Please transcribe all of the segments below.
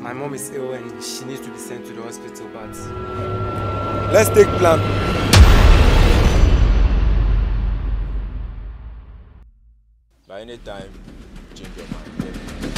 My mom is ill and she needs to be sent to the hospital, but Let's take plan. By any time, change your mind.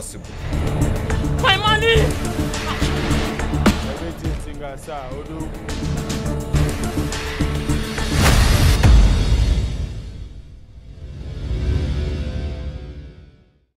possible. My money!